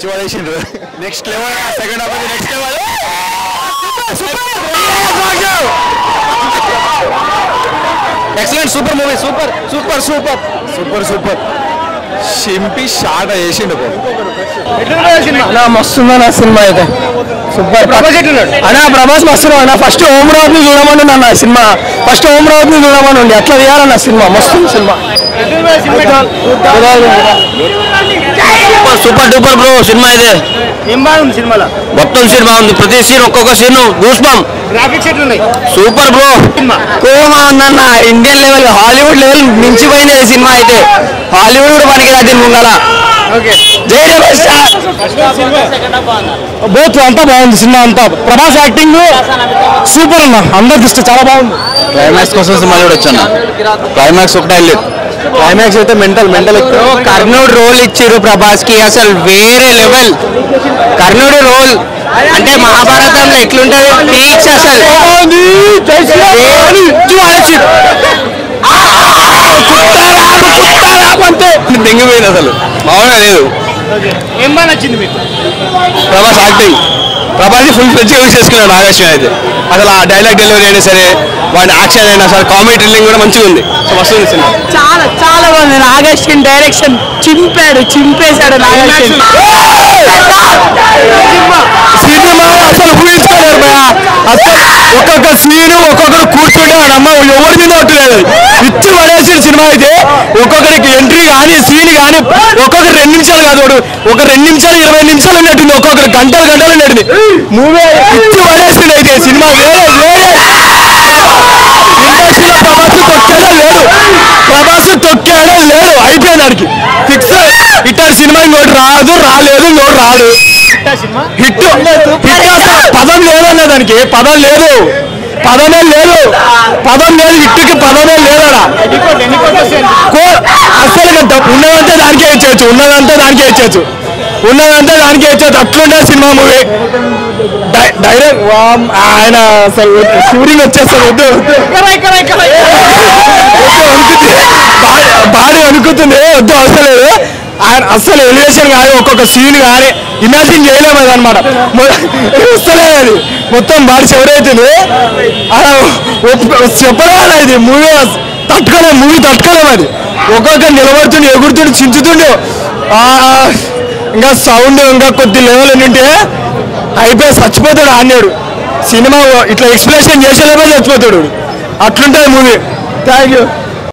చించి పడేసిండ్రు next level second half next level excellent super movie super super super super super షింపి shot వేసిండు అన్నా మస్తుందా నా cinema అయితే? Super అన్నా ప్రభాస్ మస్తు అన్న ఫస్ట్ ఓం రావుత్ని చూడమని అన్న సినిమా. ఫస్ట్ ఓం రావుత్ని చూడమని అట్లా తీయాలన్న సినిమా. మస్తు సినిమా. సూపర్ డూపర్ బ్రో సినిమా ఇదే. ఏం బాగుంది సినిమాలో? మొత్తం సినిమా ఉంది. ప్రతి సీన్ ఒక్కొక్క సీన్. గ్రాఫిక్స్ ఎట్లున్నాయి? Super bro. కోమా ఉందన్న ఇండియన్ లెవెల్ హాలీవుడ్ లెవెల్ మించిపోయింది ఈ సినిమా అయితే. హాలీవుడ్ కూడా పనికిరా దీని రమేష్ బోత్ అంతా బాగుంది సినిమా అంతా. ప్రభాస్ యాక్టింగ్ సూపర్ అన్న. అందరి దృష్టి చాలా బాగుంది. క్లైమాక్స్ కోసం సినిమా చూడొచ్చు అన్న. క్లైమాక్స్ ఒకటే వెళ్ళలేదు క్లైమాక్స్ అయితే మెంటల్ మెంటల్ కర్ణుడు రోల్ ఇచ్చారు ప్రభాస్కి అసలు వేరే లెవెల్ కర్ణుడు రోల్ అంటే మహాభారతంలో ఎట్లుంటది? పీక్స్ అసలు. తెంగిపోయింది అసలు మామూలుగా లేదు. ఏం బాగా నచ్చింది మీకు? Prabhas acting Prabhas full fledge use చేసుకున్నాడు నాగేశ్వర అయితే. అసలు ఆ డైలాగ్ డెలివరీ అయినా సరే వాడి యాక్షన్ అయినా సరే కామెడీ డ్రిల్లింగ్ కూడా మంచిగా ఉంది. సో వస్తుంది సినిమా. చాలా చాలా బాగుంది. నాగేశ్వన్ డైరెక్షన్ చింపాడు చింపేశాడు నాగేశ్వన్. సినిమా. అసలు ఊహించుకోలేరు భయ అసలు ఒక్కొక్క సీన్ ఒక్కొక్కరు కూర్చుంటే వాడు అమ్మ ఎవరి మీద ఒట్టలేదు ఇచ్చి పడేసిన సినిమా అయితే. ఒక్కొక్కరికి ఎంట్రీ కానీ సీన్ కానీ ఒక్కొక్కరు రెండు నిమిషాలు కాదు వాడు. ఒక రెండు నిమిషాలు ఇరవై నిమిషాలు ఉన్నట్టుంది ఒక్కొక్కరు గంటలు గంటలు ఉన్నట్టుంది మూవీ ఇచ్చి పడేసింది అయితే సినిమా వేరే వేరే ఇండస్ట్రీలో ప్రభాస్ తొక్కాడే లేడు అయిపోయింది దానికి ఫిక్స్ ఇట్టాడు సినిమా ఇంకోటి రాదు రాలేదు ఇంకోటి రాడు. హిట్ హిట్ అసలు పదం లేదన్న దానికి పదం లేదు. పదమే లేదు. పదం లేదు హిట్కి పదమే లేదడా అసలు ఉన్నదంతా దానికే ఇచ్చేయచ్చు ఉన్నదంతా దానికే ఇచ్చేయచ్చు. ఉన్నదంతా దానికే ఇచ్చేయచ్చు. అట్లుండే సినిమా మూవీ. డైరెక్ట్ ఆయన అసలు షూటింగ్ వచ్చేస్తారు వద్దు. వద్దు వద్దు అవసరం ఆయన అస్సలు ఎలివేషన్ కానీ ఒక్కొక్క సీన్ కానీ ఇమాజిన్ చేయలేము అది అనమాట వస్తలేదు అది. మొత్తం బాడీ చెవరైతుంది అలా చెప్పలేదు ఇది. మూవీ తట్టుకోలేము మూవీ తట్టుకోలేము అది. ఒక్కొక్క నిలబడుతుండే ఎగురుతుండే చించుతుండే. ఇంకా సౌండ్ ఇంకా కొద్ది లెవెల్ ఉంటే అయిపోయి చచ్చిపోతాడు ఆన్యాడు సినిమా ఇట్లా ఎక్స్ప్లెనేషన్ చేసేలేమో చచ్చిపోతాడు. అట్లుంటుంది మూవీ థ్యాంక్ యూ